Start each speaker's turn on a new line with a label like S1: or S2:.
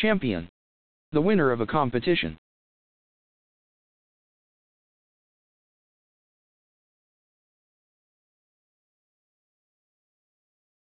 S1: Champion. The winner of a competition.